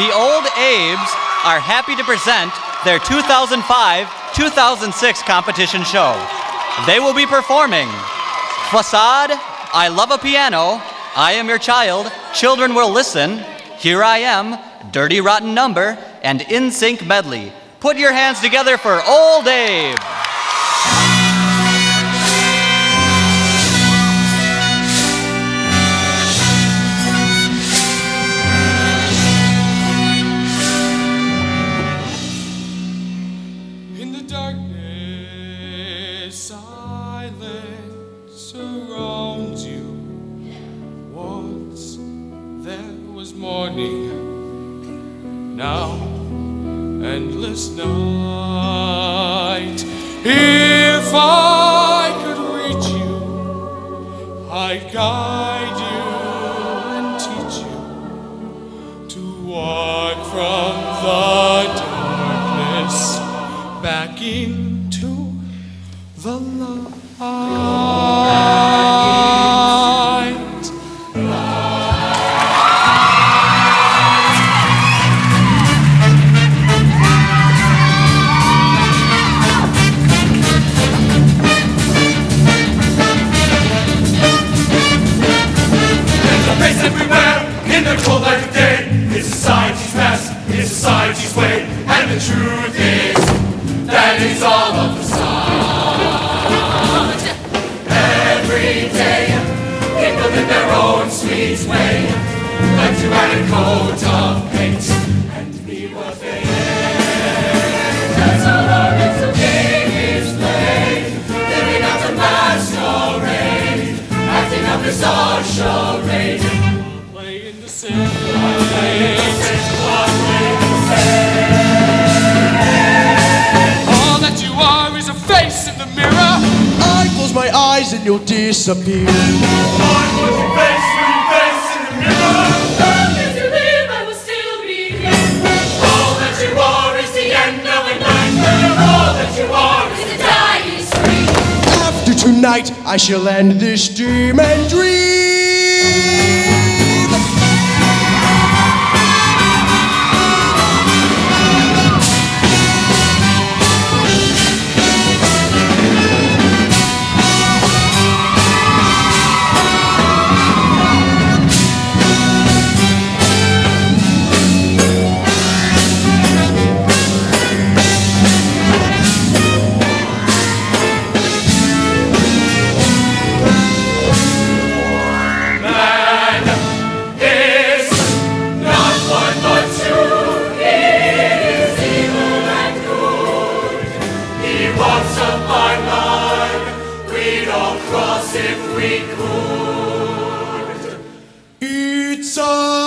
The Old Abes are happy to present their 2005-2006 competition show. They will be performing Facade, I Love a Piano, I Am Your Child, Children Will Listen, Here I Am, Dirty Rotten Number, and In Sync Medley. Put your hands together for Old Abe. Silence surrounds you. Once there was morning, now endless night. If I could reach you, I'd guide the light. Everywhere in the cold light of day. It's society's mess, it's society's way. And the truth is that it's all of facade. Day, people in their own sweet way like to add a coat of paint and be what they ain't. That's how our little game is played. Living out the masquerade, acting up the star charade. Play in the same scream. After tonight, I shall end this dream and dream. We could. It's a